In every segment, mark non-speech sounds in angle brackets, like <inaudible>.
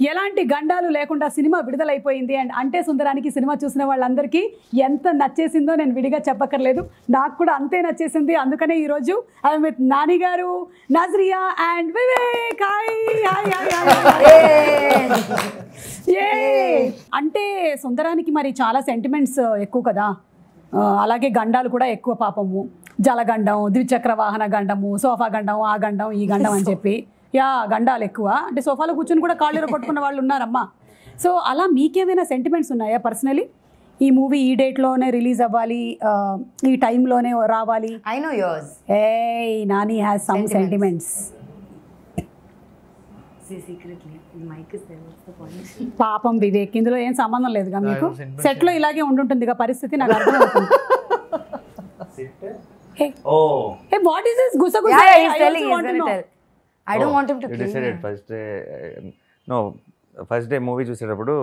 ఎలాంటి గండాలు లేకుండా సినిమా విడుదలైపోయింది? అండ్ అంటే సుందరానికి సినిమా చూసిన వాళ్ళందరికీ ఎంత నచ్చేసిందో నేను విడిగా చెప్పక్కర్లేదు. నాకు కూడా అంతే నచ్చేసింది. అందుకనే ఈరోజు ఐ విత్ నాని గారు నజరియా అండ్ వివేక్. అంటే సుందరానికి మరి చాలా సెంటిమెంట్స్ ఎక్కువ కదా. అలాగే గండాలు కూడా ఎక్కువ పాపము. జలగండం ద్విచక్ర వాహన గండము సోఫా గండం ఆ గండం ఈ గండం అని <laughs> చెప్పి. యా గండాలు ఎక్కువ అంటే సోఫాలో కూర్చొని కూడా కాళ్ళు కొట్టుకున్న వాళ్ళు ఉన్నారమ్మా సో అలా మీకేమైనా సెంటిమెంట్స్ ఉన్నాయా పర్సనలీ ఈ మూవీ ఈ డేట్లోనే రిలీజ్ అవ్వాలి ఈ టైంలోనే రావాలి I know yours. A Nani has some. Sentiments is? పాపం వివేక్ ఇందులో ఏం సంబంధం లేదుగా మీకు. సెట్లో ఇలాగే ఉండుంటుందిగా పరిస్థితి నాకు అర్థమవుతుంది ఓ ఏ వాట్ ఈస్ దిస్ గుసగుస yeah, yeah, he's I telling. also He's want to gonna know. tell. Want him to you kill decided. First day no first day movie చూసేటప్పుడు.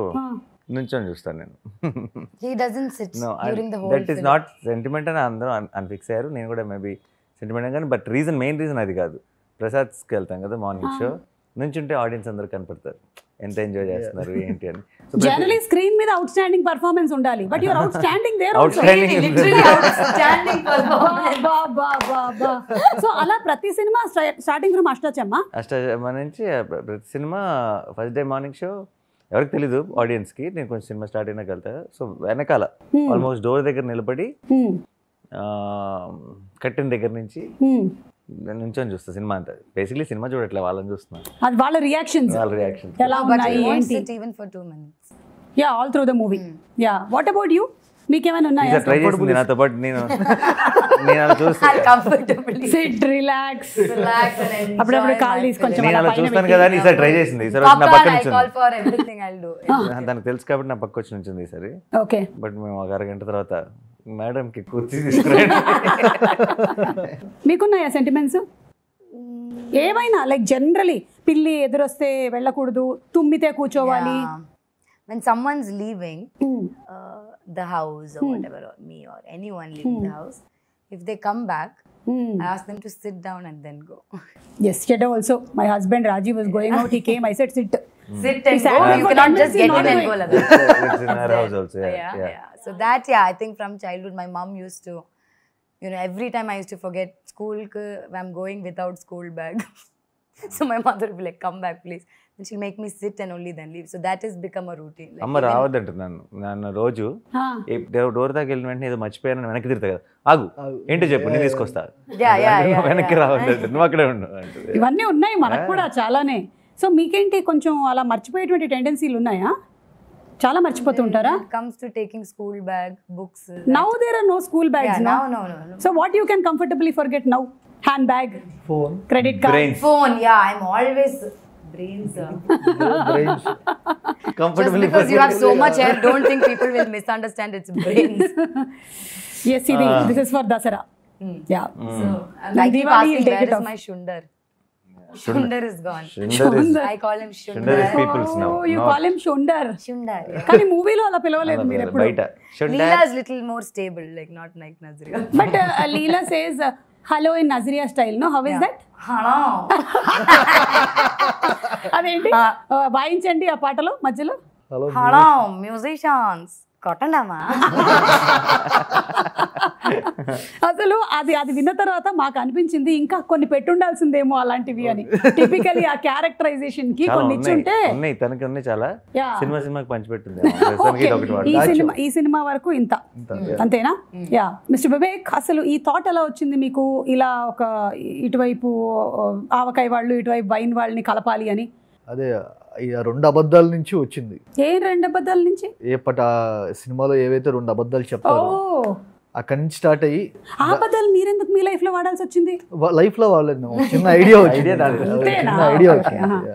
నుంచొని చూస్తాను నేను doesn't sit నో during the whole that film. Not sentiment అని అందరూ అన్ఫిక్స్ అయ్యారు నేను కూడా మేబీ సెంటిమెంట్ కానీ బట్ రీజన్ మెయిన్ రీజన్ అది కాదు ప్రసాద్స్కి వెళ్తాం కదా మార్నింగ్ షో నుంచుంటే ఆడియన్స్ అందరు కనపడతారు ఎంత ఎంజాయ్ చేస్తున్నారు ఏంటి అని. <laughs> జనరలీ స్క్రీన్ మీద అవుట్ స్టాండింగ్ పర్ఫార్మెన్స్ ఉండాలి but your outstanding there Outstanding is Literally outstanding performance. So <laughs> <laughs> అలా ప్రతి cinema starting from Ashta Chamma? Ashta Chamma నుంచి ప్రతి cinema first day morning show ఎవరికి తెలీదు ఆడియన్స్కి నేను కొంచెం సినిమా స్టార్ట్ అయినాక వెళ్తా సో వెనకాల ఆల్మోస్ట్ డోర్ దగ్గర నిలబడి ఆ, కట్టిన దగ్గర నుంచి నుంచొని చూస్తా సినిమా అంతా బేసిక్లీ సినిమా చూడట్లే వాళ్ళని చూస్తున్నాను అది వాళ్ళ రియాక్షన్స్ వాళ్ళ రియాక్షన్ ఎలా ఉన్నాయి ఏంటి? even for two minutes. Yeah all through the movie yeah what about you మీకేమైనా ఉన్నాయా? ట్రై చేసింది నాతో పాటు నేను. అలా సిట్ రిలాక్స్ అప్పుడప్పుడు కాల్. నేను అలా చూస్తాను. కదా అని ఈసారి ట్రై చేసింది. ఈసారి వచ్చి నా Papa, పక్క నుంచి. దానికి తెలుసు కాబట్టి నా వచ్చి నుంచింది ఈసారి. ఓకే బట్ మేము ఒక అరగంట తర్వాత కుర్చీ తీసుకురండి. మీకున్నాయా సెంటిమెంట్స్ ఏమైనా లైక్ జనరలీ పిల్లి ఎదురొస్తే వెళ్ళకూడదు తుమ్మితే కూర్చోవాలి. when someone's leaving mm. uh, the house or mm. whatever, or me or anyone leaving mm. the house, if they come back, hmm. I ask them to sit down and then go. <laughs> yes, also, my husband Raji was going out, he came, I said, sit. Hmm. Sit and go, you cannot just get in and go. Like it's in our house also, yeah yeah, yeah. yeah, So that, yeah, I think from childhood, my mom used to, you know, every time I used to forget school, I'm going without school bag. <laughs> so my mother would be like, come back, please. She'll make me sit and only then leave. So that has become a routine. Like అమ్మ రావద్దంటున్నాను నన్ను. రోజు door దాకా వెళ్ళిన వెంటనే ఏదో మర్చిపోయాను వెనక్కి తిరుగుతా కదా. ఆగు. ఏంటో చెప్పు నేను తీసుకొస్తా. వెనక్కి yeah. రావద్దు నువ్వు అక్కడే ఉండు. ఇవన్నీ ఉన్నాయి మనకు కూడా చాలానే. సో మీకేంటి కొంచెం అలా మర్చిపోయేటువంటి టెండెన్సీలు ఉన్నాయా? చాలా మర్చిపోతుంటారా to taking school bag, books. uh, now there are no school yeah, bags now, no, no, no. So what you can comfortably forget now hand bag phone credit card Brains. Phone, yeah, I'm always brains. uh, brains <laughs> Just Comfortably because you have so forget. much hair, don't think <laughs> people will misunderstand it's brains. <laughs> Yes ఇది this is for Dasara yeah So, and I keep Diwali, asking, you'll take where it is off. my shundar? Shundar is gone. Shundar is- I call him Shundar is Shundar. people's now. You not- call him Shundar Shundar. yeah. కానీ మూవీలో అలా పిలవలేదు మీరు ఎప్పుడు బయట Shundar. Leela is little more stable, like not like Nazria. But Leela says hello in Nazriya style no how is that Hello. అదేంటి? వాయించండి ఆ పాటలో మధ్యలో. Hello Hello, musicians. కొట్టండమ్మా. <laughs> అసలు అది అది విన్న తర్వాత మాకు అనిపించింది ఇంకా కొన్ని పెట్టుండాల్సిందేమో అలాంటివి అని. టిపికలీ ఆ క్యారెక్టరైజేషన్కి కొన్ని ఇచ్చుంటే ఉన్నాయి. తనకి ఉన్నాయి. చాలా. సినిమా సినిమాకి పంచిపెట్టింది <laughs> ఈ సినిమా ఈ సినిమా వరకు ఇంత. అంతేనా? యా. మిస్టర్ వివేక్ అసలు ఈ థాట్ ఎలా వచ్చింది మీకు? ఇలా ఒక ఇటువైపు ఆవకాయ వాళ్ళు ఇటువైపు వైన్ వాళ్ళని కలపాలి అని. అదే ఈ రెండు అబద్ధాల నుంచి వచ్చింది. ఏ రెండు అబద్ధాల నుంచి? ఏ పట సినిమాలో ఏవైతే రెండు అబద్ధాలు చెప్తారో అక్కడి నుంచి స్టార్ట్ అయ్యి ఆ అబద్ధాలు మీరెందుకు మీ లైఫ్లో వాడాల్సి వచ్చింది? లైఫ్లో ఒక చిన్న ఐడియా వచ్చింది. చిన్న? ఐడియా వచ్చింది.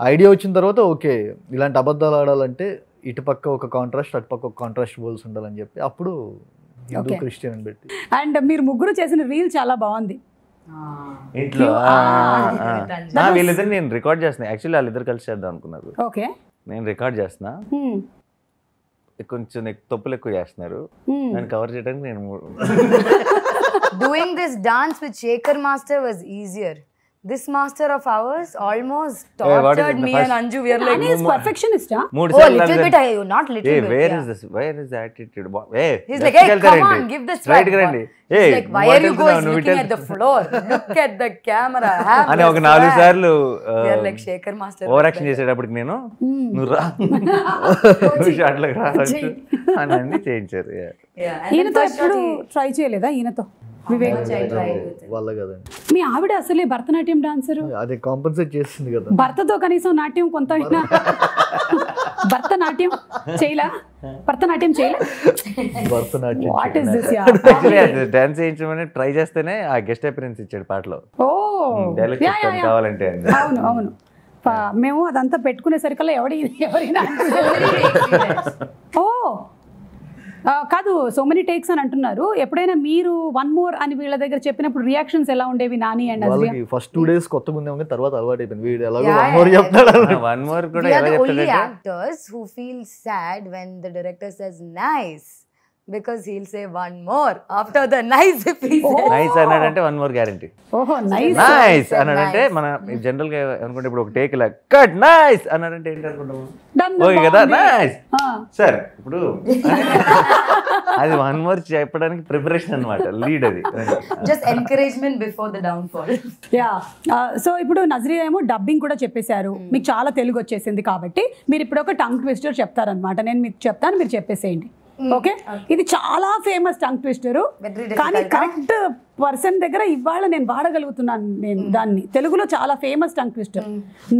ఐడియా వచ్చిన తర్వాత ఓకే ఇలాంటి అబద్ధాలు ఆడాలంటే ఇటుపక్క ఒక కాంట్రాస్ట్ అటుపక్క ఒక కాంట్రాస్ట్ బోల్స్ ఉండాలని చెప్పి అప్పుడు హిందూ. క్రిస్టియన్ అని పెట్టి. అండ్ మీరు ముగ్గురు చేసిన రీల్ చాలా బాగుంది. ఇంట్లో. వీళ్ళిద్దరు నేను రికార్డ్ చేస్తున్నా. యాక్చువల్లీ వాళ్ళిద్దరు కలిసి చేద్దాం అనుకున్నారు. ఓకే నేను రికార్డ్ చేస్తున్నా. కొంచెం తప్పులు ఎక్కువ చేస్తున్నారు. నేను కవర్ చేయడానికి నేను మూడు- <laughs> Doing this dance with Shaker Master was this master of hours almost tortured me and Anju we are like his perfectionist ఆ మూడు సార్లు little bit I you not little bit where is this where is attitude A he is like A come on give this right గ్రండి A like why are you going looking at the floor look at the camera అని ఒక నాలుగు సార్లు like Shekar master over action చేసేటప్పటికి నేను నురా షాట్లకు రా <laughs> అని అన్ని చేయించారు యా ఈయనతో ఎప్పుడు ట్రై చేయలేదా ఈయనతో? వాళ్ళ కదండి మీ ఆవిడ అసలే భరతనాట్యం డాన్సర్? అది కాంపన్సేట్ చేస్తుంది కదా. భర్తతో కనీసం నాట్యం కొంత భరతనాట్యం చేయలా? భరతనాట్యం చేయలే? Bharatanatyam what is this yeah actually అది డాన్స్ చేయించమని ట్రై చేస్తేనే ఆ గెస్ట్ అపిరెన్స్ ఇచ్చాడు పాటలో. ఓ. కావాలంటే. అవును అవును. ప- మేము అదంతా పెట్టుకునేసరికల్లా ఎవడి ఎవరైనా <laughs> ఓ! కాదు సో మెనీ టేక్స్ అని అంటున్నారు. ఎప్పుడైనా మీరు వన్ మోర్ అని వీళ్ళ దగ్గర చెప్పినప్పుడు రియాక్షన్స్ ఎలా ఉండేవి Nani and first two days కొత్తగా ఉందేమో కానీ తర్వాత అలవాటు అయిపోయింది. వీడు ఎలాగో వన్ మోర్ చెప్తాడు వన్ మోర్ కూడా ఎలా చెప్తాడంటే? actors who feel sad when the director says nice because he'll say one more after the nice if he says. Nice అన్నాడంటే వన్ మోర్ గ్యారంటీ ఓహో నైస్ నైస్ అన్నాడంటే మన జనరల్గా అనుకుంటే ఇప్పుడు ఒక టేక్ ఇలా కట్ నైస్ అన్నాడంటే ఏంటి అనుకుంటాము ఓకే కదా. నైస్ ఆ, సార్ ఇప్పుడు <laughs> అది వన్ మోర్ చెప్పడానికి ప్రిపరేషన్ అన్నమాట లీడ్ అది. Just encouragement before the downfall. Yeah so ఇప్పుడు నజరియా ఏమో డబ్బింగ్ కూడా చెప్పేశారు. మీకు చాలా తెలుగు వచ్చేసింది కాబట్టి మీరు ఇప్పుడు ఒక టంగ్ ట్విస్టర్ చెప్తారనమాట నేను మీకు చెప్తాను మీరు చెప్పేసేయండి. ఓకే? ఇది చాలా ఫేమస్ టంగ్ ట్విస్టర్ కానీ? కరెక్ట్ పర్సన్ దగ్గర ఇవాళ నేను వాడగలుగుతున్నాను నేను దాన్ని. తెలుగులో చాలా ఫేమస్ టంగ్ ట్విస్టర్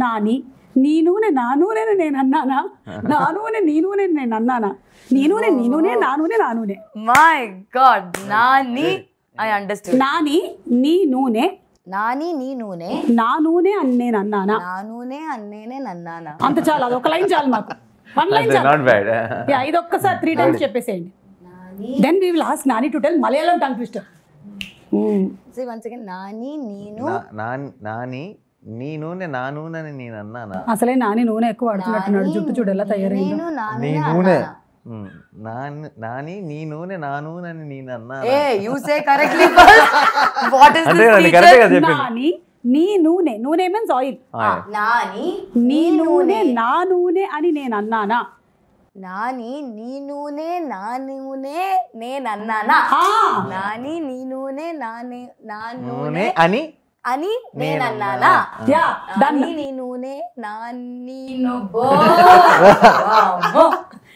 నాని నీ నూనె నా నూనె నేను అన్నానా? <laughs> నా నూనె నీ నూనె నేను అన్నానా? నీ నూనె నీ నూనె నా నూనె నా నూనె My God, Nani, I understood. Nani నీ నూనె నాని నీ నూనె నా నూనె అని నేను అన్నానా నా నూనె అన్నేనే నన్నానా? అంత చాలు అది ఒక లైన్ చాలు మాకు. One line not bad yeah ఇది ఒక్కసారి త్రీ టైమ్స్ చెప్పేసేయండి. Then we will ask Nani to tell Malayalam tongue twister See once again, Nani నేను నాని నీ నూనె నా నూనె అని నేను అన్నానా అసలే నాని నూనె ఎక్కువ వాడుతున్నట్టున్నాడు జుట్టు చూడు ఎలా తయారైందో? నేను నా నూనె నూనె నీ నూనె నా నూనె అని నేను అన్నానా Hey, you say correctly first. <laughs> What is అంతే this కదండి feature? కరెక్టే కదా చెప్పింది నాని నీ నూనె నూనె మీన్స్ ఆయిల్ ఆ, నాని నీ నూనె నా నూనె అని నేను అన్నానా నాని నీ నూనె నా నూనె నేను అన్నానా ఆ, నాని నీ నూనె నా నే- నా నూనె నూనె అని అని నేను అన్నానా యా డన్ నాని నీ నూనె నా నీను బో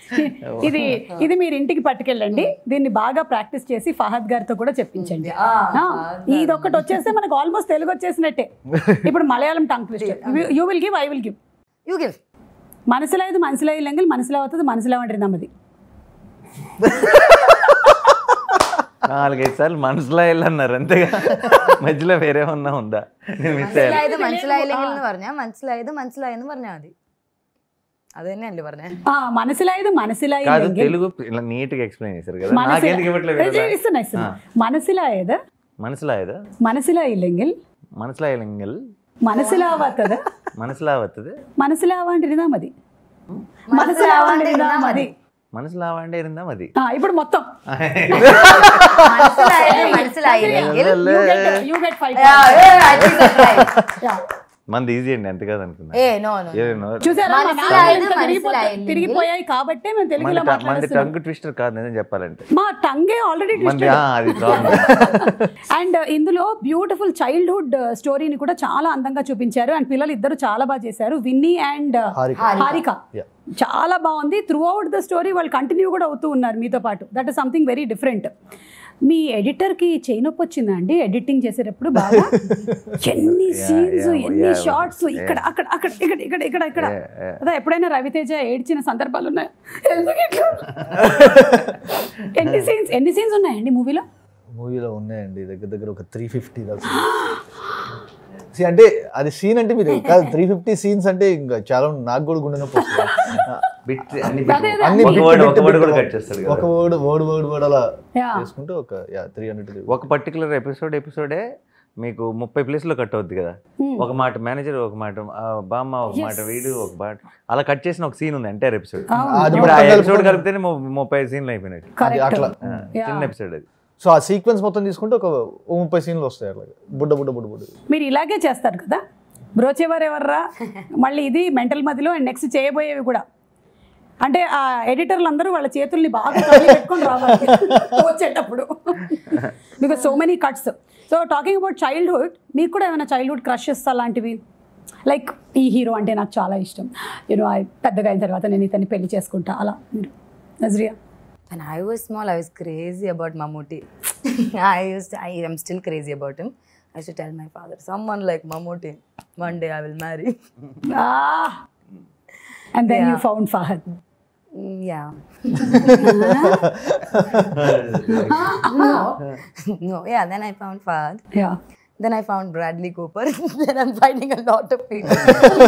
<laughs> ఇది <laughs> ఇది మీరు ఇంటికి పట్టుకెళ్ళండి దీన్ని బాగా ప్రాక్టీస్ చేసి ఫహద్ గారితో కూడా చెప్పించండి ఆ, ఇది ఒక్కటి వచ్చేస్తే మనకు ఆల్మోస్ట్ తెలుగు వచ్చేసినట్టే <laughs> ఇప్పుడు Malayalam tongue twister you will give I will give you give మనసులో ఇది మనసులో ఇల్లంగిల్ మనసులో అవుతుంది మనసులో వంటి నమ్మది నాలుగైదు సార్లు మనసులో వెళ్ళన్నారు అంతేగా మధ్యలో వేరే ఉన్నా ఉందా నేను మిస్ అయ్యాను മനസ്സിലായത് മനസ്സിലായില്ലെങ്കിൽ പറഞ്ഞാ മനസ്സിലായത് മനസ്സിലായെന്ന് പറഞ്ഞാൽ മതി അത് തന്നെയല്ലേ പറഞ്ഞേ ఆ, మనసులో ఇది మనసులో కాదు ఇల్లంగిల్ తెలుగు ఇలా నీట్ గా ఎక్స్ప్లెయిన్ చేశారు కదా నాకెందుకు ఇవ్వట్లేదు కదా ఇస్తున్నా ఇస్తున్నా మనసులో ఇది మనసులాయదా మనసులో ఇల్లంగిల్ మనసులాయలింగల్ మనసులావత్తది మనసులావత్తది మనసులావంటిదా మది మనసులావంటిదా మది మనసులావంటే ఇరిందా అది ఆ, ఇప్పుడు మొత్తం മനസ്സിലായത് മനസ്സിലായില്ലെങ്കിൽ you get five Yeah, yeah, I think that's right. మనది ఈజీ అండి ఎంత కాదు. తిరిగిపోయాయి కాబట్టి మేము తెలుగులో మన మంది మాట్లాడుతున్నాం టంగ్ ట్విస్టర్ కాదు నిజం చెప్పాలంటే. మా టంగే ఆల్రెడీ మంది అండ్ <laughs> ఇందులో బ్యూటిఫుల్ చైల్డ్హుడ్ స్టోరీని కూడా చాలా అందంగా చూపించారు. అండ్ పిల్లలు ఇద్దరు చాలా బాగా చేశారు. విన్నీ అండ్ హారిక. హారిక. చాలా బాగుంది. త్రూ అవుట్ ద స్టోరీ వాళ్ళు కంటిన్యూ కూడా అవుతూ ఉన్నారు మీతో పాటు. That is something very different మీ ఎడిటర్కి చేయి నొప్పి వచ్చిందా అండి? ఎడిటింగ్ చేసేటప్పుడు బాగా? <laughs> ఎన్ని సీన్స్ ఎన్ని షార్ట్స్ ఇక్కడ అక్కడ అక్కడ ఇక్కడ ఇక్కడ ఇక్కడ ఇక్కడ. అదే ఎప్పుడైనా రవితేజ ఏడ్చిన సందర్భాలు ఉన్నాయా? <laughs> ఎన్ని సీన్స్ ఎన్ని సీన్స్ ఉన్నాయండి మూవీలో? మూవీలో ఉన్నాయండి. దగ్గర దగ్గర ఒక త్రీ ఫిఫ్టీ దాకా. <gasps> <gasps> <gasps> <laughs> అంటే అది సీన్ అంటే మీరు కాదు త్రీ ఫిఫ్టీ సీన్స్ అంటే ఇంకా చాలా నాకు కూడా గుండె నొప్పి వస్తుంది. <laughs> బిట్ అన్ని అదే, అదే. అన్ని ఒక బిట్ word- బిట్ ఒక word బిట్ కూడా కట్ చేస్తాడు కదా. ఒక వర్డ్ వర్డ్ వర్డ్ వర్డ్ అలా చేసుకుంటే ఒక యా త్రీ హండ్రెడ్ ఒక పర్టికులర్ ఎపిసోడ్ ఎపిసోడే మీకు ముప్పై ప్లేస్లో కట్ అవుద్ది కదా. ఒక మాట మేనేజర్ ఒక మాట బామ్మ ఒక మాట వీడు ఒక మాట. అలా కట్ చేసిన ఒక సీన్ ఉంది ఎంటైర్ ఎపిసోడ్ ఎపిసోడ్ కలిపితేనే ముప్పై సీన్లు అయిపోయినట్టు. అది అట్లా. చిన్న ఎపిసోడ్ అది. సో ఆ సీక్వెన్స్ మొత్తం తీసుకుంటే ఒక ముప్పై సీన్లు వస్తాయి అట్లా బుడ్డ బుడ్డ బుడ్డ బుడ్డ. మీరు ఇలాగే చేస్తారు కదా? బ్రోచేవారు ఎవర్రా మళ్ళీ ఇది మెంటల్ మధ్యలో అండ్ నెక్స్ట్ చేయబోయేవి కూడా. అంటే ఆ ఎడిటర్లు అందరూ వాళ్ళ చేతుల్ని బాగా పెట్టుకొని రావాలి. వచ్చేటప్పుడు. Because so many cuts so talking about childhood మీకు కూడా ఏమైనా చైల్డ్హుడ్ క్రషెస్ అలాంటివి? లైక్ ఈ హీరో అంటే నాకు చాలా ఇష్టం. యూనో పెద్దగా అయిన తర్వాత నేను ఇతన్ని పెళ్ళి చేసుకుంటా. అలా మీరు. Nazriya? When I was small, I was crazy about Mamooti. <laughs> I used to, I am still crazy about him. I used to tell my father, someone like Mamooti, one day I will marry. <laughs> ah! And then yeah. you found Fahad. Mm, yeah. no. <laughs> No, yeah, then I found Fahad. Yeah. Then I found Bradley Cooper. then I'm finding a lot of people.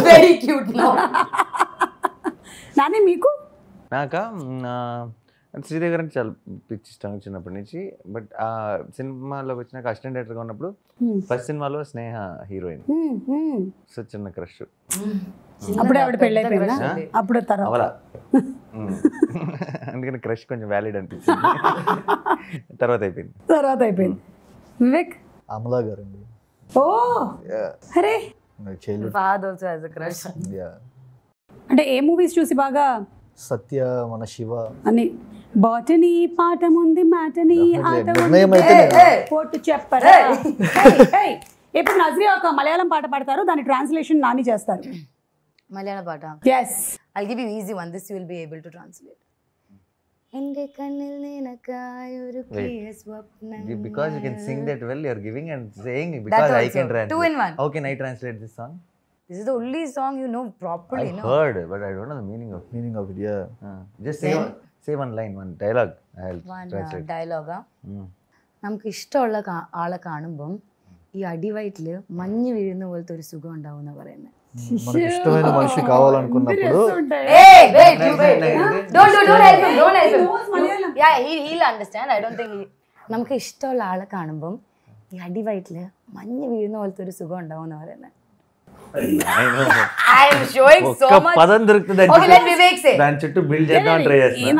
Very cute now. Nani, Miku? Naka, mm, uh, నాకా శ్రీదేవి గారు అంటే చాలా పిచ్చి ఇష్టం చిన్నప్పటి నుంచి. But ఆ సినిమాలోకి వచ్చినాక అసిస్టెంట్ డైరెక్టర్గా ఉన్నప్పుడు ఫస్ట్ సినిమాలో స్నేహ హీరోయిన్. సో చిన్న క్రష్. అప్పుడే ఆవిడ పెళ్ళి. అప్పుడు అవలా. <laughs> అందుకని క్రష్ కొంచెం వ్యాలిడ్ అనిపించింది. తర్వాత అయిపోయింది. తర్వాత అయిపోయింది. వివేక్? అమలా గారు అండి ఓ అరే. అంటే ఏ మూవీస్ చూసి బాగా సత్య మన శివ. అని బాటనీ పాఠం ఉంది మాటని ఆట ఉంది. నిర్ణయం అయితే ఏయ్, నేను- ఏయ్, పోటు చెప్పరా ఏయ్, ఏయ్. ఇప్పుడు నజరీ ఒక మలయాళం పాట పాడతారు దాని ట్రాన్స్లేషన్ నాని చేస్తారు Malayalam Pata. Yes I'll give you easy one. This you will be able to translate. എൻ്റെ കണ്ണിൽ നിനക്കായൊരുക്കിയ സ്വപ്നങ്ങൾ. Because you can sing that well you're giving and saying because I also. Can Two in one. Translate how can I translate this song This is the only song you know I properly, no? Heard but I don't know the meaning of meaning of it yeah just say say one Line one dialogue I will One uh, translate dialogue. ആ. നമുക്ക് ഇഷ്ടമുള്ള കാ- ആളെ കാണുമ്പം ഈ അടിവയറ്റില് മഞ്ഞ് വീഴുന്ന പോലത്തെ ഒരു സുഖം ഉണ്ടാവും എന്നാ പറയുന്നത് మనకి ఇష్టమైన మనిషి కావాలనుకున్నప్పుడు Hey, wait, you wait. Don't do, don't help him, don't help him. Yeah, he, he'll understand. I don't think he... നമുക്ക് ഇഷ്ടമുള്ള ആളെ കാണുമ്പം ഈ അടിവയറ്റില് മഞ്ഞ് വീഴുന്ന പോലത്തെ ഒരു സുഖം ഉണ്ടാവും എന്നാ പറയുന്നത്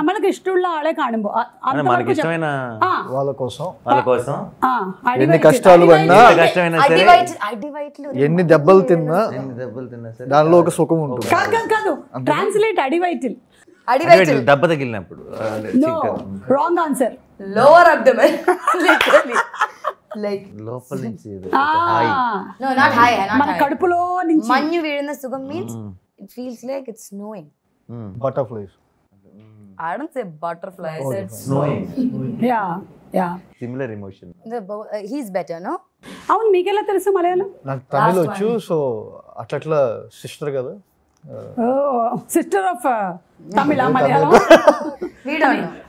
మనకి కాణుంబో మనకి ఇష్టమైన వాళ్ళ కోసం. వాళ్ళ కోసం? ఎన్ని కష్టాలు పడినా కష్టమైన ఎన్ని దెబ్బలు తిన్నా ఎన్ని దెబ్బలు తిన్నా సరే. దానిలో ఒక సుఖం ఉంటుంది. కాదు ట్రాన్స్లేట్ అడివైటిల్. దెబ్బ తగిలినప్పుడు. రాంగ్ ఆన్సర్ లోవర్ మన్యు వీడిన సుగం means it feels like it's butterflies I don't say butterflies. Oh, yeah, yeah. Similar emotion. The, uh, better, no? అవును మీకెలా తెలుసు మలయాళం? నాకు తమిళ వచ్చు సో అట్లా సిస్టర్ కదా. Sister of Tamil Malayalam.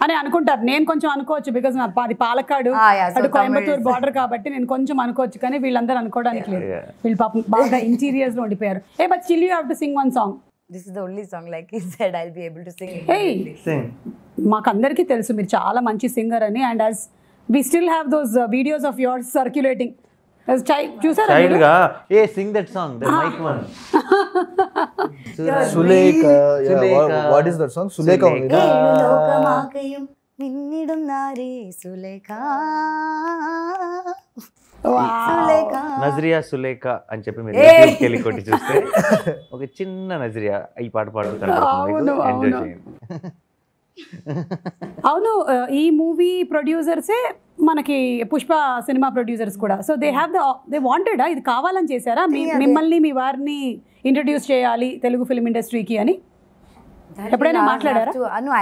అని అనుకుంటారు నేను కొంచెం అనుకోవచ్చు బికాజ్ అది పాలకాడు Ah, అటు కోయంబత్తూర్ బార్డర్ కాబట్టి నేను కొంచెం అనుకోవచ్చు కానీ వీళ్ళందరూ అనుకోవడానికి లేదు. వీళ్ళు పాపం బాగా ఇంటీరియర్స్లో ఉండిపోయారు ఏ but still you have to sing one song This is the only song, like he said, I'll be able to sing it. Hey. Sing మాకు అందరికీ తెలుసు మీరు చాలా మంచి సింగర్ అని and as we still have those videos of yours circulating చూసారా child మీరు? గా a sing that song the mic one Sulekha Sulekha. What is that song Sulekha ఉంది ലോകമാകയും നിന്നിടും നാരേ സുലേഖ സുലേഖ నజరియా సులేఖ అని చెప్పి మీరు యూట్యూబ్కి వెళ్ళి కొట్టి చూస్తే <laughs> ఒక చిన్న నజరియా ఈ పాట పాడుతూ <laughs> అవును, ఎంజాయ్ అవును. చేయండి అవును ఆ, ఈ మూవీ ప్రొడ్యూసర్సే మనకి పుష్ప సినిమా ప్రొడ్యూసర్స్ కూడా. So they have they wanted ఇది కావాలని చేశారా? మిమ్మల్ని మీ వారిని ఇంట్రడ్యూస్ చేయాలి తెలుగు ఫిల్మ్ ఇండస్ట్రీకి అని? ఎప్పుడైనా మాట్లాడారా?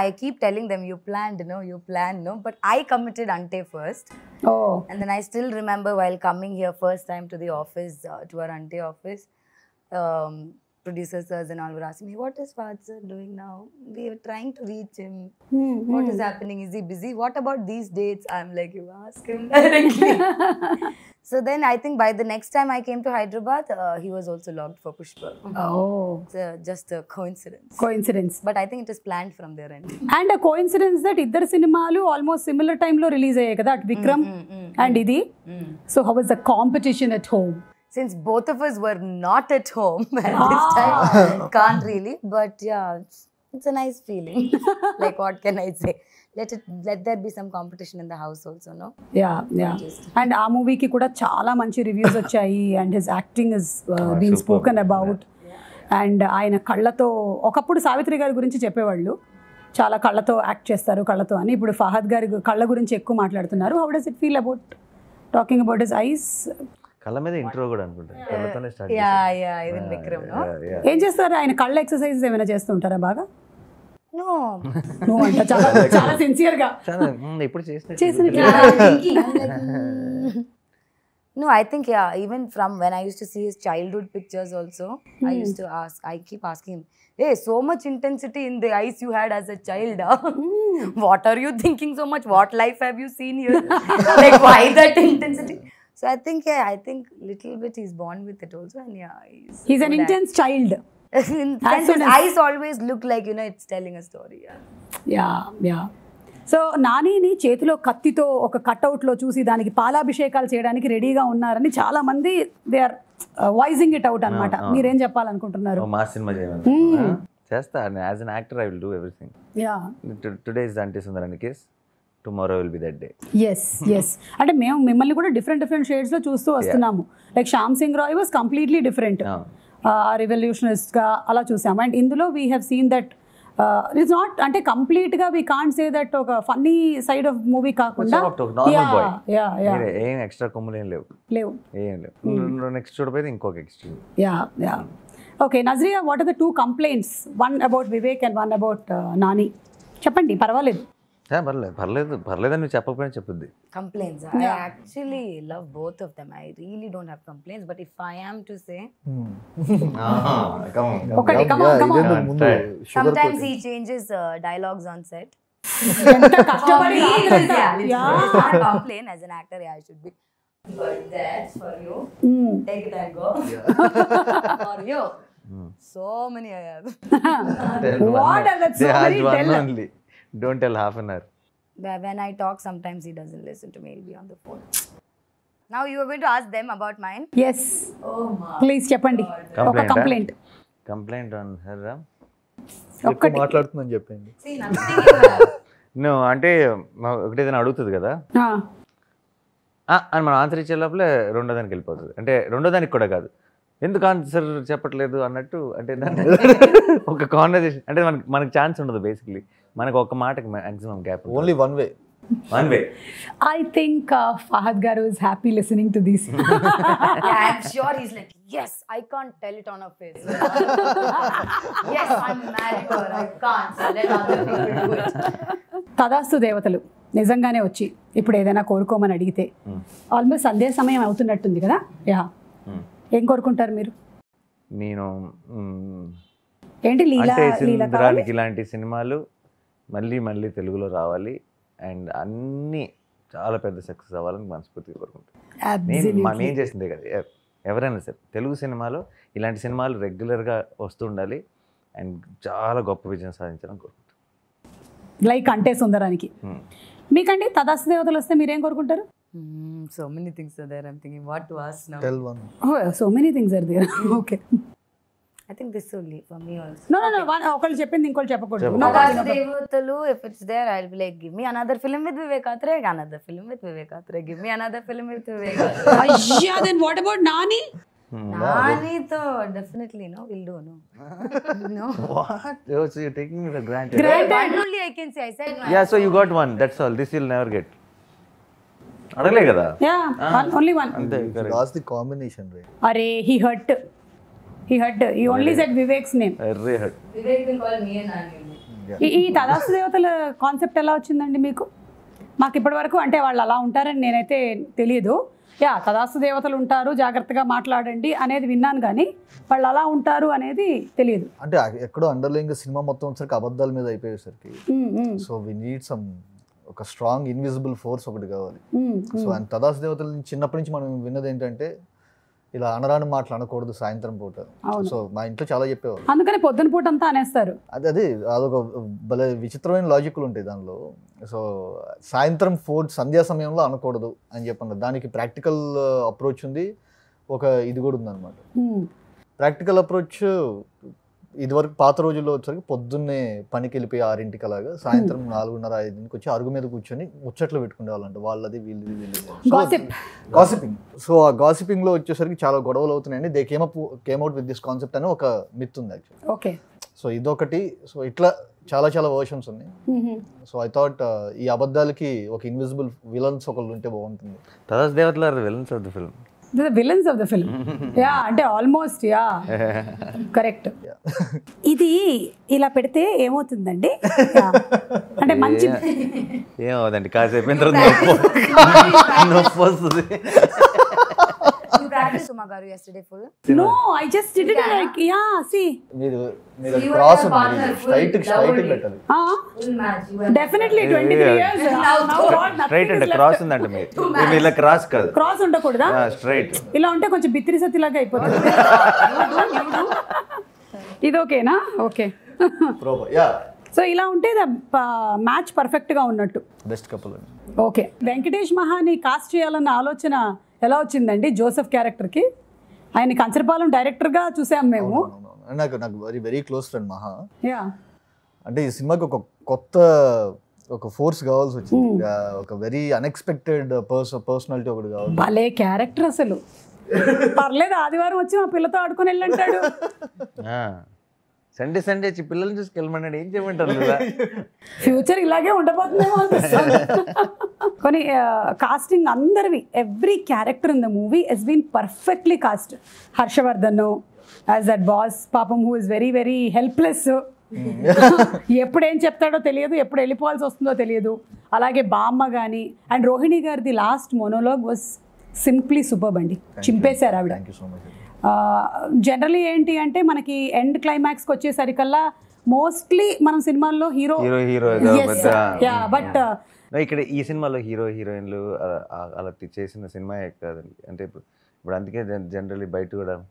I keep telling them you plan no you plan no but I committed అంటే first and then I still remember while coming here first time to the office to our అంటే office office um, producer sirs and all were asking me what is Fahad sir doing now we are trying to reach him What is happening is he busy what about these dates i'm like you ask him directly <laughs> so then i think by the next time i came to hyderabad uh, he was also logged for pushpa oh it's uh, just a coincidence coincidence but i think it is planned from their end and coincidence that ఇద్దరు సినిమాలు almost similar టైంలో release అయ్యాయి కదా అటు Vikram and ఇది so how was the competition at home Since both of us were not at home at this time can't really but yeah it's a nice feeling. like what can I say? Let it let there be some competition in the house also, no? Yeah yeah Just and ఆ మూవీకి కూడా చాలా మంచి reviews వచ్చాయి and his acting is been. Spoken about and ఆయన కళ్ళతో ఒకప్పుడు సావిత్రి గారి గురించి చెప్పేవాళ్ళు చాలా కళ్ళతో యాక్ట్ చేస్తారు కళ్ళతో అని ఇప్పుడు ఫహద్ గారి కళ్ళ గురించి ఎక్కువ మాట్లాడుతున్నారు how does it feel about talking about his eyes కళ్ళ మీద ఇంట్రో కూడా ఏమైనా చేస్తుంటారా బాగా? నువ్వు pictures also I keep asking A so much intensity in the eyes you had as a child what are you thinking so much what life have you seen you like why that intensity So I think yeah, I think little bit he's born with it also, and yeah, he's, he's an good at- intense child in As sense, soon his as- eyes always look like you know it's telling a story. Yeah. Yeah yeah so నానిని చేతిలో కత్తితో ఒక కట్అవుట్లో చూసి దానికి పాలాభిషేకాలు చేయడానికి రెడీగా ఉన్నారని చాలా మంది they are voicing it out అనమాట. మీరేం చెప్పాలనుకుంటున్నారు? మా సినిమా చేయమని. చేస్తా. As an actor I will do everything yeah today is అంటే సుందరాని case tomorrow will be that day yes yes అంటే మేము మిమ్మల్ని కూడా డిఫరెంట్ డిఫరెంట్ షేడ్స్లో చూస్తూ వస్తున్నాము. Like Shyam Singh Roy was completely డిఫరెంట్గా అలా చూసాము. అండ్ ఇందులో we have seen that it's not అంటే కంప్లీట్గా వీ కాంట్ సే దట్ ఒక ఫన్నీ సైడ్ ఆఫ్ మూవీ కాకుండా యా యా ఏం ఎక్స్ట్రా కొమ్ములు ఏం లేవు. లేవు. ఏం లేవు. నెక్స్ట్ చూడపోతే ఇంకొక extreme Yeah, yeah. Okay, Nazria, what are the two complaints? One about Vivek and one about uh, Nani. చెప్పండి పర్వాలేదు. పర్లేదు పర్లేదు పర్లేదని నువ్వు చెప్పకపోయినా చెప్పుద్ది complaints. I actually love both of them. I really don't have complaints. But if I am to say, ఒకటి come on, come on. ఇదేందుకు ముందు sugar sometimes he changes uh, dialogues on set. ఎంత కష్టపడి an actor. Yeah, I should be. But that's for you. Mm. Take it and go. for you. So many I have. What are that so many? Tell us. Only don't tell half an hour when I talk, sometimes he doesn't listen to me. He'll be on the phone. Now you are going to ask them about mine. Yes. Please చెప్పండి ఒక complaint complaint on her ఎక్కువ ఒక్కటి మాట్లాడుతుందని చెప్పండి. నువ్వు <laughs> అంటే మా- ఒకటి ఏదైనా అడుగుతుంది కదా. ఆ, అని మనం ఆన్సర్ ఇచ్చే లోపలే రెండో దానికి వెళ్ళిపోతుంది అంటే రెండో దానికి కూడా కాదు ఎందుకు ఆన్సర్ చెప్పట్లేదు అన్నట్టు అంటే దాన్ని <laughs> ఒక కాన్వర్జేషన్ అంటే మనకి మనకి ఛాన్స్ ఉండదు బేసిక్లీ మనకు ఒక మాటకి maximum gap only one way one way I think uh, Fahad Garu is happy listening to this. yeah, I'm sure he's like, yes, I can't tell it on her face. yes, I'm married her. I can't. So let other people do it. తదాస్తు దేవతలు నిజంగానే వచ్చి ఇప్పుడు ఏదైనా కోరుకోమని అడిగితే almost సంధ్యా సమయం అవుతున్నట్టుంది కదా yeah ఏం కోరుకుంటారు మీరు నేను ఏంటి లీలా లీలా ఇలాంటి సినిమాలు మళ్ళీ మళ్ళీ తెలుగులో రావాలి. అండ్ అన్నీ చాలా పెద్ద సక్సెస్ అవ్వాలని మనస్ఫూర్తిగా కోరుకుంటాను నేను మా నేను చేసిందే కదా ఎవరైనా సరే తెలుగు సినిమాలో ఇలాంటి సినిమాలు రెగ్యులర్గా వస్తూ ఉండాలి. అండ్ చాలా గొప్ప విజయం సాధించాలని కోరుకుంటాను లైక్ అంటే సుందరానికి. మీకండి తదాస్తు దేవతలు వస్తే మీరేం కోరుకుంటారు? so many things are there. I'm thinking, what to ask now? Tell one so many things are there okay I think this only for me also. No no ఒకళ్ళు చెప్పింది ఇంకోళ్ళు చెప్పకూడదు. Devatalu, if it's there, I'll be like, give me another film with Vivek Atre, another film with Vivek Atre, give me another film with Vivek Atre. అయ్యా then what about Nani Nani to definitely no, we'll do no. no. What so you taking me for granted One only I can say. I said yeah so you got one that's all this will never get అడగలే కదా yeah only one అంతే last the combination రే అరే he hurt he hurt ఈ only set Vivek's name అర్రే హట్ Vivek will call me and Nani. ఈ ఈ తదాస్తు దేవతల కాన్సెప్ట్ ఎలా వచ్చిందండి మీకు? మాకు ఇప్పటి వరకు అంటే వాళ్ళు అలా ఉంటారని నేనైతే తెలియదు. యా తదాస్తు దేవతలు ఉంటారు జాగ్రత్తగా మాట్లాడండి అనేది విన్నాను కానీ వాళ్ళు అలా ఉంటారు అనేది తెలియదు. అంటే ఆ- ఎక్కడో అండర్లైన్ సినిమా మొత్తం వచ్చరికి అబద్ధాల మీద అయిపోయేసరికి um, um, so we need some ఒక స్ట్రాంగ్ ఇన్విజిబుల్ ఫోర్స్ ఒకటి కావాలి. ఉమ్, సో ఆయన తదాస్ దేవతల నుంచి చిన్నప్పటి నుంచి మనం విన్నది ఏంటంటే ఇలా అనరాని మాటలు అనకూడదు సాయంత్రం పూట. సో మా ఇంట్లో చాలా చెప్పేవాళ్ళు. అందుకని పొద్దున పూట అంతా అనేస్తారు. అది అదే అదొక భలే విచిత్రమైన లాజిక్లు ఉంటాయి దానిలో. సో సాయంత్రం ఫోర్ సంధ్యా సమయంలో అనకూడదు అని చెప్పాను కదా. దానికి ప్రాక్టికల్ అప్రోచ్ ఉంది. ఒక ఇది కూడా ఉందన్నమాట. ప్రాక్టికల్ అప్రోచ్ ఇదివరకు పాత రోజుల్లో వచ్చేసరికి పొద్దున్నే పనికి వెళ్ళిపోయి ఆరింటికి అలాగా సాయంత్రం నాలుగున్నర ఐదింటికి వచ్చి అరుగు మీద కూర్చొని ముచ్చట్లు పెట్టుకునే వాళ్ళంట వాళ్ళది వీళ్ళది. వీళ్ళది. గాసిపింగ్ సో ఆ గాసిపింగ్లో వచ్చేసరికి చాలా గొడవలు అవుతున్నాయండి. They came up came out with this concept అని ఒక మిత్ ఉంది యాక్చువల్లీ ఓకే సో ఇదొకటి. సో ఇట్లా చాలా చాలా వర్షన్స్ ఉన్నాయి. సో ఐ థాట్ ఈ అబద్ధాలకి ఒక ఇన్విజిబుల్ విలన్స్ ఒకళ్ళు ఉంటే బాగుంటుంది. తదాస్ దేవతల villains of the film villains of the film yeah అంటే ఆల్మోస్ట్ యా కరెక్ట్ ఇది ఇలా పెడితే ఏమవుతుందండి. <laughs> అంటే మంచి ఏమవుదండి? కాసేపు <laughs> నొప్పి వస్తుంది. You practiced Uma Garu yesterday full? No I just did it like yeah C మీరు మీరు you were cross your partner, full straight straight double. పెట్టాలి Full match. You were definitely twenty three years straight అంటే cross ఉందంట మీరు మీరు ఇలా cross కాదు. Cross ఉండకూడదా? స్ట్రైట్ ఇలా ఉంటే కొంచెం బిత్తిరి సత్తిలాగా అయిపోతుంది. <laughs> ఇది ఓకేనా? ఓకే. ప్రోపర్ యా సో ఇలా ఉంటే మ్యాచ్ పర్ఫెక్ట్గా ఉన్నట్టు. బెస్ట్ కపుల్ ఓకే వెంకటేష్ మహాని కాస్ట్ చేయాలన్న ఆలోచన ఎలా వచ్చిందండి జోసెఫ్ క్యారెక్టర్కి? ఆయన కంచరపాలెం డైరెక్టర్గా చూసాం మేము. నాకు నాకు very very close friend Maha. Yeah. అంటే ఈ సినిమాకి ఒక కొత్త ఒక ఫోర్స్ కావాల్సి వచ్చింది. ఆ, ఒక వెరీ అన్ఎక్స్పెక్టెడ్ పర్స పర్సనాలిటీ ఒకటి కావాలి. భలే క్యారెక్టర్ అసలు. పర్లేదు ఆదివారం వచ్చి మా పిల్లతో ఆడుకొని వెళ్ళంటాడు. సండే సండే వచ్చి పిల్లల్ని చూసుకెళ్ళమన్నాడు ఏం చేయమంటారు కదా ఫ్యూచర్ ఇలాగే ఉండబోతుందేమో అనిపిస్తుంది. కానీ కాస్టింగ్ అందరివి every character in the movie is been perfectly cast Harshavardhan as that boss పాపం who is very very helpless ఎప్పుడు ఏం చెప్తాడో తెలియదు ఎప్పుడు వెళ్ళిపోవాల్సి వస్తుందో తెలియదు. అలాగే బామ్మ కానీ అండ్ రోహిణి గారిది last monologue was simply super అండి. చింపేశారు ఆవిడ. Thank you so much generally ఏంటి అంటే మనకి ఎండ్ క్లైమాక్స్కి వచ్చేసరికల్లా మోస్ట్లీ మనం సినిమాల్లో hero hero hero yeah but ఇక్కడ ఈ సినిమాలో హీరో హీరోయిన్లు అలా- చేసిన సినిమా కాదండి. అంటే ఇప్పుడు ఇప్పుడు అందుకే జనరల్లీ బయట కూడా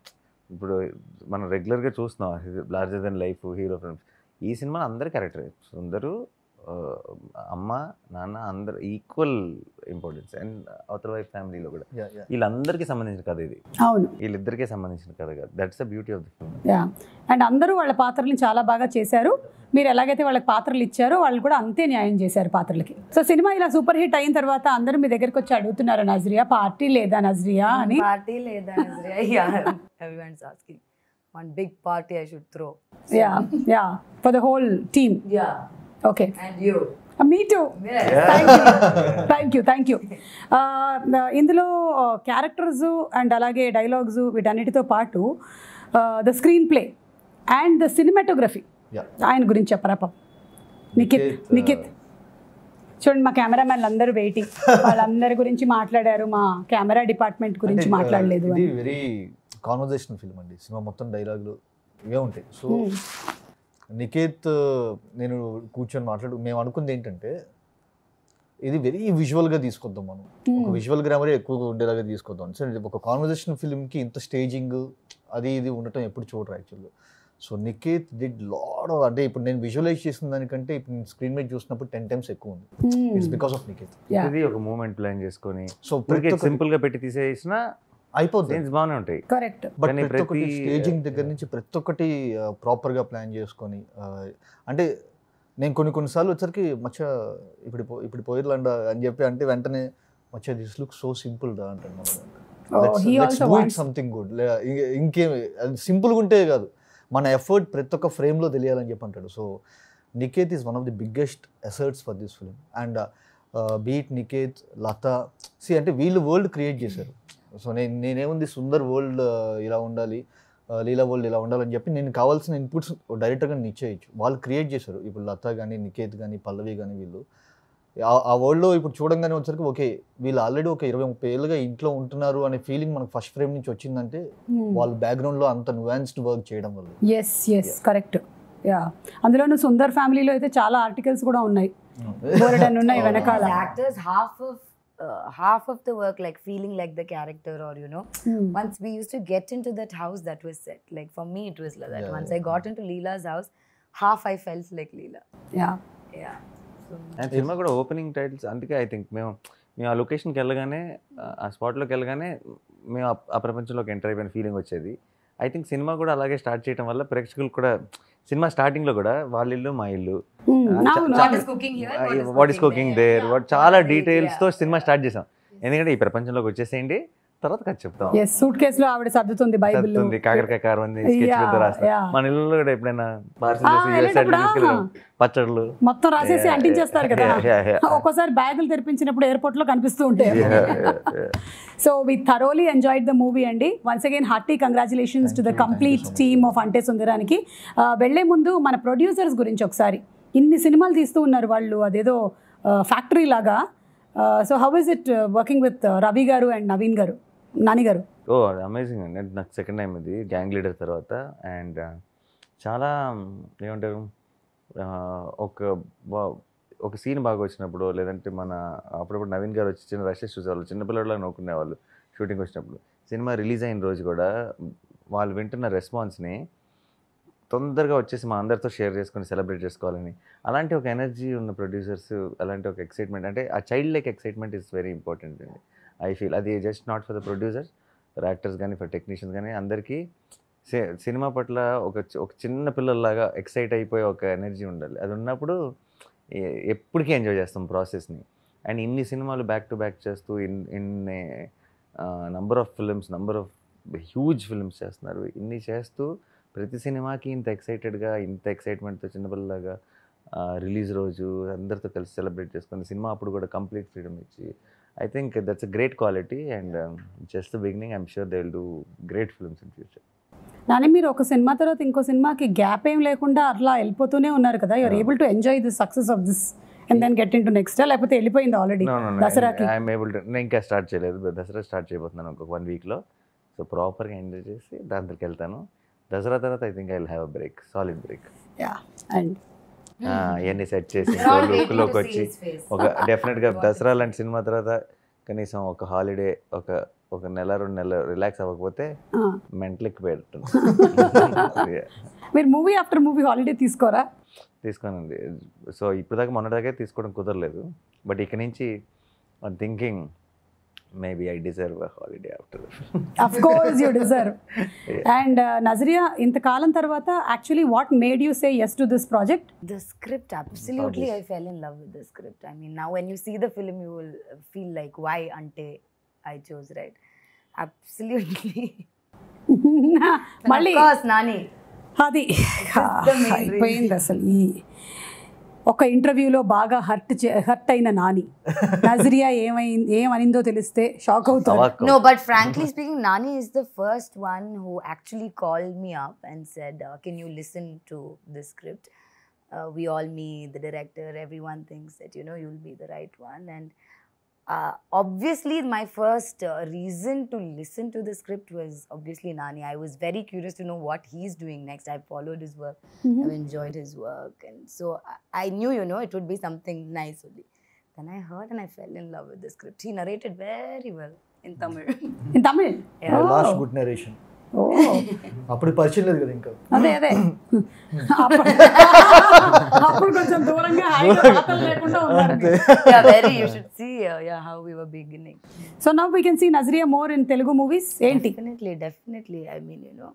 ఇప్పుడు మనం రెగ్యులర్గా చూస్తున్నాం. Larger than life hero films ఈ సినిమా అందరు క్యారెక్టర్ అందరూ అమ్మ నాన్న అందరు ఈక్వల్ ఇంపార్టెన్స్ అండ్ అవతల వైఫ్ ఫ్యామిలీలో కూడా. యా యా వీళ్ళందరికీ సంబంధించిన కథ ఇది. అవును. వీళ్ళిద్దరికీ సంబంధించిన కథ కాదు. That's the beauty of the film yeah and అందరూ వాళ్ళ పాత్రల్ని చాలా బాగా చేశారు. మీరు ఎలాగైతే వాళ్ళకి పాత్రలు ఇచ్చారో వాళ్ళు కూడా అంతే న్యాయం చేశారు పాత్రలకి. సో సినిమా ఇలా సూపర్ హిట్ అయిన తర్వాత అందరూ మీ దగ్గరికి వచ్చి అడుగుతున్నారు నజ్రియా పార్టీ లేదా నజ్రియా? అని. Party లేదా <laughs> asking. One big party I should throw. Yeah yeah for the whole team Yeah. Okay And you. Me too. Thank you thank you ఇందులో క్యారెక్టర్స్ అండ్ అలాగే డైలాగ్స్ వీటన్నిటితో పాటు the screenplay and the cinematography yeah ఆయన గురించి చెప్పరా పాప? నిఖిత్ నిఖిత్, నిఖిత్. చూడండి మా కెమెరామెన్లు అందరూ వెయిటింగ్. వాళ్ళందరి గురించి మాట్లాడారు మా కెమెరా డిపార్ట్మెంట్ గురించి మాట్లాడలేదు వెరీ కాన్వర్జేషన్ ఫిల్మ్ అండి. సినిమా మొత్తం డైలాగులు ఇవే ఉంటాయి. సో నికేత్ నేను కూర్చొని మాట్లాడు మేము అనుకుంది ఏంటంటే ఇది వెరీ విజువల్గా తీసుకొద్దాం మనం. ఒక విజువల్ గ్రామరే ఎక్కువగా ఉండేలాగా తీసుకొద్దాం. సో ఒక కాన్వర్జేషన్ ఫిల్మ్కి ఇంత స్టేజింగ్ అది ఇది ఉండటం ఎప్పుడు చూడరు యాక్చువల్గా సో నికేత్ డిడ్ లాడ్ అంటే ఇప్పుడు నేను విజువలైజ్ చేసిన దానికంటే ఇప్పుడు నేను స్క్రీన్ మీద చూసినప్పుడు టెన్ టైమ్స్ ఎక్కువ ఉంది. It's because of Niketh. ఇది ఒక మూమెంట్ ప్లాన్ చేసుకొని సో సింపుల్గా పెట్టి తీసేసిన అయిపోతుంది బాగానే ఉంటాయి. కరెక్ట్ బట్ ప్రతి ఒక్కటి స్టేజింగ్ దగ్గర నుంచి ప్రతి ఒక్కటి ప్రాపర్గా ప్లాన్ చేసుకొని అంటే నేను కొన్ని కొన్నిసార్లు వచ్చరికి మచ్చ ఇప్పుడు ఇప్పుడు పోయిర్లండ అని చెప్పి అంటే వెంటనే మచ్చ దిస్ లుక్ సో సింపుల్ దా అంటాను సంథింగ్ గుడ్ ఇంకేం సింపుల్గా ఉంటే కాదు. మన ఎఫర్ట్ ప్రతి ఒక్క ఫ్రేమ్లో తెలియాలని చెప్పి అంటాడు. So Niketh is one of the biggest assets for this film and beat Niketh లత సి అంటే వీళ్ళు వరల్డ్ క్రియేట్ చేశారు. సో నేను నేనేముంది సుందర్ వరల్డ్ ఇలా ఉండాలి లీలా వరల్డ్ ఇలా ఉండాలని చెప్పి నేను కావాల్సిన ఇన్పుట్స్ డైరెక్టర్గా నిశ్చయించు వాళ్ళు క్రియేట్ చేశారు. ఇప్పుడు లత కానీ నికేత్ కానీ పల్లవి కానీ వీళ్ళు. ఆ- వరల్డ్లో ఇప్పుడు చూడంగానే వచ్చరికి ఓకే వీళ్ళు ఆల్రెడీ ఒక ఇరవై ముప్పై ఏళ్ళుగా ఇంట్లో ఉంటున్నారు అనే ఫీలింగ్ మనకు ఫస్ట్ ఫ్రేమ్ నుంచి వచ్చిందంటే వాళ్ళ బ్యాక్గ్రౌండ్లో అంత నువాన్స్డ్ వర్క్ చేయడం వల్ల. ఎస్ ఎస్ కరెక్ట్ యా అందులోనూ సుందర్ ఫ్యామిలీలో అయితే చాలా ఆర్టికల్స్ కూడా ఉన్నాయి. ఉన్నాయి <laughs> వెనకాల. As actors, half of uh, half of the work, like feeling like the character, or you know, Hmm. once we used to get into that house, that was set. Like for me, it was like that. Yeah, Once yeah. I got into Leela's house, half I felt like Leela. Yeah Yeah. So, and cinema కూడా opening titles అందుకే I think మేము మేము ఆ లొకేషన్కి వెళ్ళగానే ఆ స్పాట్లోకి వెళ్ళగానే మేము ఆ ప్రపంచంలోకి ఎంటర్ అయిపోయిన ఫీలింగ్ వచ్చేది ఐ థింక్ సినిమా కూడా అలాగే స్టార్ట్ చేయడం వల్ల ప్రేక్షకులు కూడా సినిమా స్టార్టింగ్లో కూడా వాళ్ళ ఇల్లు మా ఇల్లు. చా- అవును, చా- What is cooking here? What is what is cooking cooking there? There what చాలా డీటెయిల్స్తో. సినిమా స్టార్ట్ చేసాం. ఎందుకంటే ఈ ప్రపంచంలోకి వచ్చేసేయండి. తర్వాత కథ చెప్తాం సూట్ కేసులో ఆవిడ సర్దుతుంది బైబిల్. కాకరకాయ కారం yeah. మన ఇల్లు కూడా ఎప్పుడైనా Ah. పచ్చళ్ళు. మొత్తం రాసేసి అంటించేస్తారు కదా. ఒక్కోసారి బ్యాగులు తెరిపించినప్పుడు ఎయిర్పోర్ట్లో కనిపిస్తూ ఉంటాయి. So we thoroughly enjoyed the movie అండి. Once again hearty congratulations to the complete team of Ante Sundaraniki వెళ్ళే ముందు మన ప్రొడ్యూసర్స్ గురించి ఒకసారి. ఇన్ని సినిమాలు తీస్తూ ఉన్నారు వాళ్ళు అదేదో ఫ్యాక్టరీ లాగా. So how is it working with Ravi గారు అండ్ నవీన్ గారు? నాని గారు ఓ అమేజింగ్ అండి. నాకు సెకండ్ టైం ఇది గ్యాంగ్ లీడర్ తర్వాత. అండ్ uh, చాలా ఏమంటారు ఒక బా- ఒక సీన్ బాగా వచ్చినప్పుడు లేదంటే మన అప్పుడప్పుడు నవీన్ గారు వచ్చి చిన్న రషెస్ చూసేవాళ్ళు చిన్నపిల్లలా నవ్వుకునేవాళ్ళు షూటింగ్ వచ్చినప్పుడు. సినిమా రిలీజ్ అయిన రోజు కూడా వాళ్ళు వింటున్న రెస్పాన్స్ని తొందరగా వచ్చేసి మా అందరితో షేర్ చేసుకొని సెలబ్రేట్ చేసుకోవాలని. అలాంటి ఒక ఎనర్జీ ఉన్న ప్రొడ్యూసర్స్ అలాంటి ఒక ఎక్సైట్మెంట్ అంటే ఆ child like excitement is very important అండి. ఐ ఫీల్ అది just not for the producers for actors కానీ ఫర్ టెక్నీషియన్స్ కానీ అందరికీ సినిమా పట్ల ఒక చి- ఒక చిన్న పిల్లల్లాగా ఎక్సైట్ అయిపోయే ఒక ఎనర్జీ ఉండాలి. అది ఉన్నప్పుడు ఎప్పటికీ ఎంజాయ్ చేస్తాం ప్రాసెస్ని అండ్ ఇన్ని సినిమాలు బ్యాక్ టు బ్యాక్ చేస్తూ ఇన్ ఇన్ని number of films number of huge films చేస్తున్నారు. ఇన్ని చేస్తూ ప్రతి సినిమాకి ఇంత ఎక్సైటెడ్గా ఇంత ఎక్సైట్మెంట్తో చిన్నపిల్లలాగా రిలీజ్ రోజు అందరితో కలిసి సెలబ్రేట్ చేసుకుని సినిమా అప్పుడు కూడా కంప్లీట్ ఫ్రీడమ్ ఇచ్చి I think that's a great quality and just the beginning I'm sure they will do great films in future Nani మీరు ఒక సినిమా తర్వాత ఇంకో సినిమాకి గ్యాప్ ఏం లేకుండా అట్లా వెళ్ళిపోతూనే ఉన్నారు కదా? You're able to enjoy the success of this and then get into next లేకపోతే వెళ్ళిపోయింది ఆల్రెడీ దసరాకి? ఐఎమ్ ఏబుల్ టు నేను ఇంకా స్టార్ట్ చేయలేదు దసరా స్టార్ట్ చేయబోతున్నాను ఒక వన్ వీక్లో సో ప్రాపర్గా ఎంజాయ్ చేసి దాంట్లోకి వెళ్తాను. దసరా తర్వాత I think I will have a break solid break yeah and <laughs> ఇవన్నీ సెట్ చేసి లుక్లోకి వచ్చి. ఒక <laughs> డెఫినెట్గా దసరా లాంటి సినిమా తర్వాత కనీసం ఒక హాలిడే ఒక ఒక నెల రెండు నెలలు రిలాక్స్ అవ్వకపోతే మెంటల్కి పెడుతుంది <laughs> మీరు మూవీ ఆఫ్టర్ మూవీ హాలిడే తీసుకోరా? తీసుకోనండి. సో ఇప్పుడు దాకా మొన్నటిదాకా తీసుకోవడం కుదరలేదు. బట్ ఇక నుంచి thinking maybe I deserve holiday after of course you deserve and Nazriya ఇంతకాలం తర్వాత actually what made you say yes to this project The script, absolutely, I fell in love with the script. I mean, now when you see the film, you will feel like, why Ante I chose, right? Absolutely. And మళ్ళీ of course, Nani. అది the main అయిపోయింది అసలు ఈ ఒక ఇంటర్వ్యూలో బాగా hurt hurt అయిన నాని. నజరియా ఏమైంది ఏమనిందో తెలిస్తే షాక్ అవుతా no but frankly speaking Nani is the first one who actually call me up and said can you listen to the script we all me the director every one things that you know you'll be the right one and Uh, obviously, my first uh, reason to listen to the script was obviously Nani. I was very curious to know what he's doing next. I followed his work, mm-hmm. I enjoyed his work, and so I, I, knew, you know, it would be something nice. Only. Then I heard and I fell in love with the script. He narrated very well in Tamil. in Tamil? <laughs> Yeah. Last oh. good narration. అప్పుడు పరిచయం లేదు కదా ఇంకా అదే అదే అప్పుడు అప్పుడు కొంచెం దూరంగా హాయిగా మాటలు లేకుండా ఉన్నారు yeah, very. You should see uh, yeah, how we were beginning. So now we can see Nazriya more in Telugu movies ఏంటి Definitely, definitely. I mean, you know,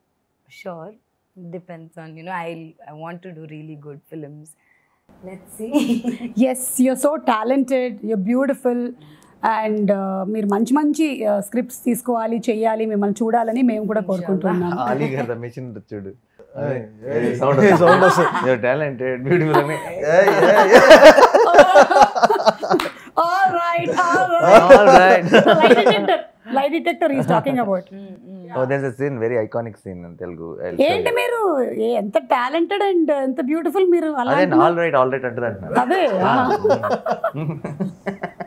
sure. Depends on, you know, I I want to do really good films. Let's see. Yes you're so talented you're beautiful and మీరు మంచి మంచి scripts తీసుకోవాలి చెయ్యాలి మిమ్మల్ని చూడాలని మేము కూడా కోరుకుంటున్నాం. గారు చూడు. సౌండ్ వస్తుంది. టాలెంటెడ్ బ్యూటిఫుల్ <laughs> అని. All right all. Light detector is talking about oh that's a scene very iconic scene in Telugu ఏంటి. మీరు? ఏ- ఎంత టాలెంటెడ్ అండ్ ఎంత బ్యూటిఫుల్ మీరు అలా అదే ఆల్ రైట్ ఆల్ రైట్ అంటుంది అంటున్నారు అదే <laughs> <laughs>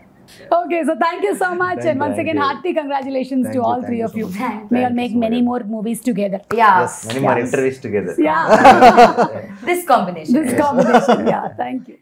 Okay, so thank you so much. Thank and once again, hearty congratulations thank to you, all three you of so you. Thank May you make so many more movies together. Yeah. Yes, many yes. more interviews together. Yeah. <laughs> <laughs> this combination. This combination, yeah. Thank you.